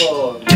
for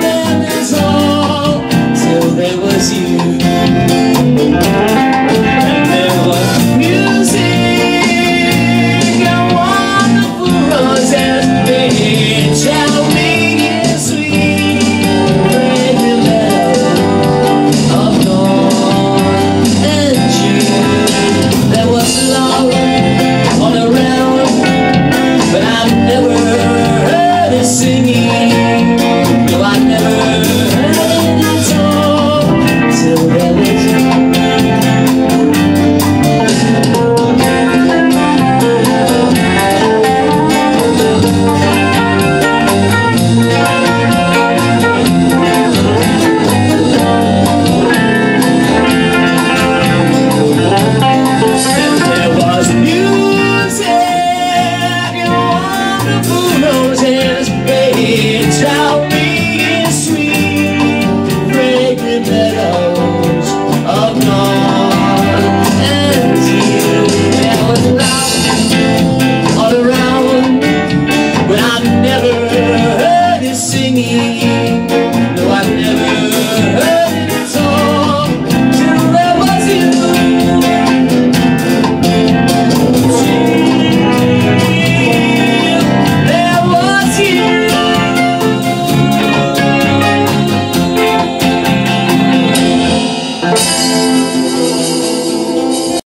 there was all till there was you. And there was music and wonderful sweet of dawn and There was love all around, but I've never heard it singing.